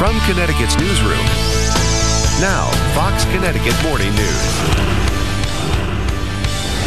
From Connecticut's newsroom, now Fox Connecticut Morning News.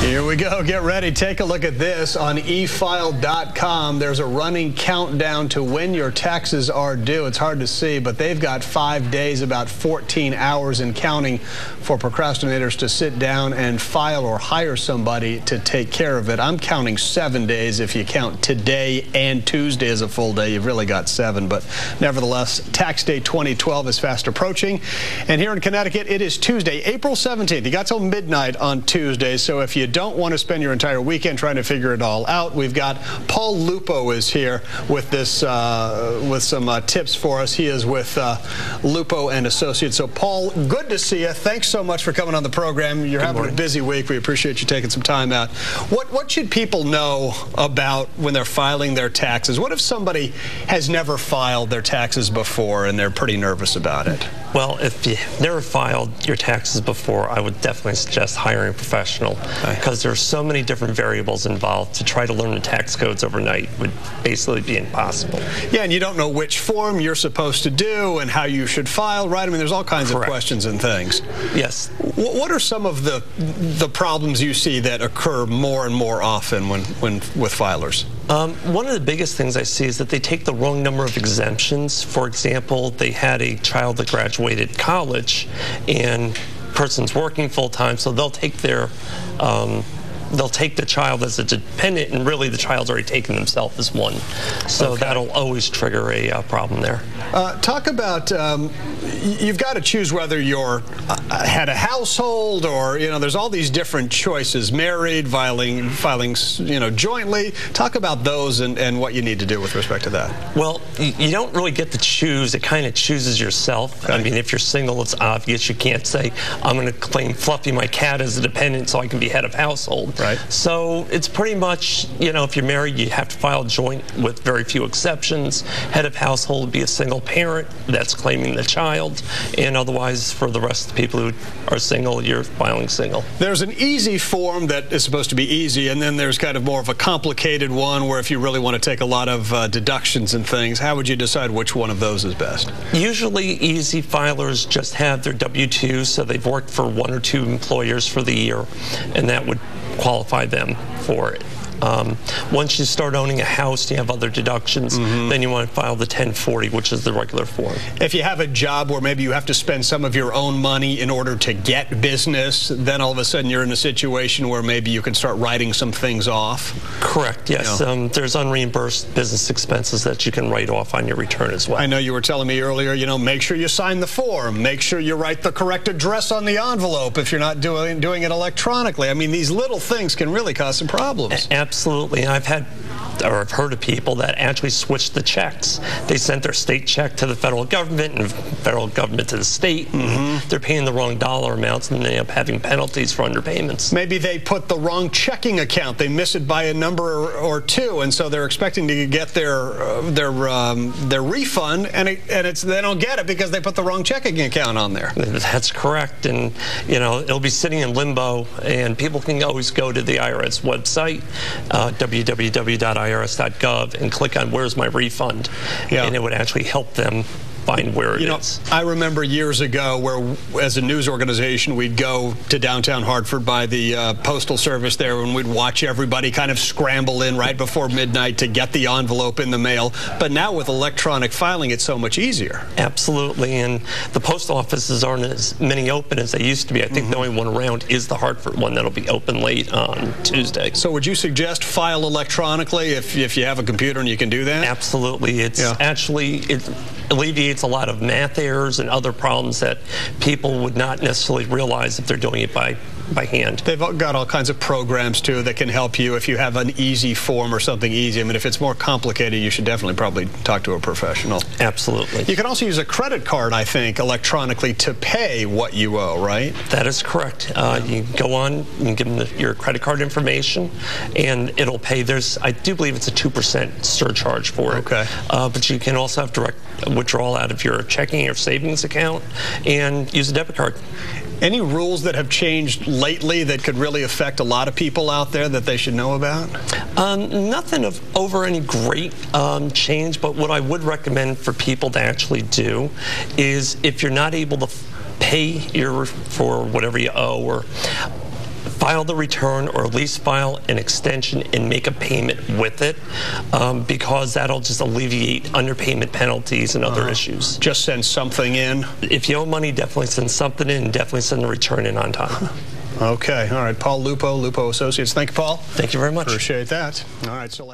Here we go. Get ready. Take a look at this on efile.com. There's a running countdown to when your taxes are due. It's hard to see, but they've got five days, about 14 hours and counting for procrastinators to sit down and file or hire somebody to take care of it. I'm counting seven days. If you count today and Tuesday as a full day, you've really got seven. But nevertheless, tax day 2012 is fast approaching. And here in Connecticut, it is Tuesday, April 17th. You got till midnight on Tuesday. So if you don't want to spend your entire weekend trying to figure it all out, we've got Paul Lupo is here with this uh, with some uh, tips for us. He is with uh, Lupo and Associates. So Paul, good to see you. Thanks so much for coming on the program. You're good having morning. a busy week. We appreciate you taking some time out. What what should people know about when they're filing their taxes? What if somebody has never filed their taxes before and they're pretty nervous about it? Well, if you never filed your taxes before, I would definitely suggest hiring a professional because there are so many different variables involved. To try to learn the tax codes overnight would basically be impossible. Yeah, and you don't know which form you're supposed to do and how you should file, right? I mean, there's all kinds Correct. of questions and things. Yes. What are some of the the problems you see that occur more and more often when, when with filers? Um, one of the biggest things I see is that they take the wrong number of exemptions. For example, they had a child that graduated college and person's working full time, so they'll take their um, they'll take the child as a dependent, and really the child's already taken themselves as one. So that'll always trigger a uh, problem there. Uh, talk about um, you've got to choose whether you're uh, had a household or you know there's all these different choices married filing filing you know jointly talk about those and, and what you need to do with respect to that Well, you don't really get to choose. It kind of chooses yourself. I mean, if you're single, it's obvious. You can't say, I'm going to claim Fluffy, my cat, as a dependent so I can be head of household. Right. So it's pretty much, you know, if you're married, you have to file joint with very few exceptions. Head of household would be a single parent that's claiming the child. And otherwise, for the rest of the people who are single, you're filing single. there's an easy form that is supposed to be easy and then there's kind of more of a complicated one where if you really want to take a lot of uh, deductions and things how would you decide which one of those is best Usually, easy filers just have their W 2, so they've worked for one or two employers for the year, and that would qualify them for it. Um, once you start owning a house, you have other deductions, then you want to file the 1040, which is the regular form. if you have a job where maybe you have to spend some of your own money in order to get business then all of a sudden you're in a situation where maybe you can start writing some things off Correct, yes. Yeah. Um, there's unreimbursed business expenses that you can write off on your return as well. I know you were telling me earlier, you know, make sure you sign the form, make sure you write the correct address on the envelope if you're not doing doing it electronically. I mean, these little things can really cause some problems. Absolutely. I've had or I've heard of people that actually switched the checks. They sent their state check to the federal government and federal government to the state. And They're paying the wrong dollar amounts and they end up having penalties for underpayments. Maybe they put the wrong checking account. They miss it by a number or, or two, and so they're expecting to get their uh, their um, their refund, and it, and it's they don't get it because they put the wrong checking account on there. That's correct. And, you know, it'll be sitting in limbo, and people can always go to the IRS website, uh, www.irs.gov, and click on Where's My Refund? Yeah. And it would actually help them find where it is. You know, I remember years ago where, as a news organization, we'd go to downtown Hartford by the uh, postal service there, and we'd watch everybody kind of scramble in right before midnight to get the envelope in the mail. But now with electronic filing, it's so much easier. Absolutely, and the post offices aren't as many open as they used to be. I think the only one around is the Hartford one that'll be open late on Tuesday. So, would you suggest file electronically if, if you have a computer and you can do that? Absolutely, it's Yeah. actually it alleviates a lot of math errors and other problems that people would not necessarily realize if they're doing it by by hand. They've got all kinds of programs too that can help you if you have an easy form or something easy. I mean, if it's more complicated, you should definitely probably talk to a professional. Absolutely. You can also use a credit card, I think, electronically to pay what you owe, right? That is correct. Uh, you can go on, and give them the, your credit card information, and it'll pay. There's, I do believe it's a two percent surcharge for it. Okay. Uh, but you can also have direct withdrawal out of your checking or savings account, and use a debit card. Any rules that have changed lately that could really affect a lot of people out there that they should know about? Um, nothing of over any great um, change, but what I would recommend for people to actually do is if you're not able to pay your for whatever you owe or file the return or at least file an extension and make a payment with it um, because that'll just alleviate underpayment penalties and other uh, issues. Just send something in? If you owe money, definitely send something in and definitely send the return in on time. Okay. All right. Paul Lupo, Lupo Associates. Thank you, Paul. Thank you very much. Appreciate that. All right. So.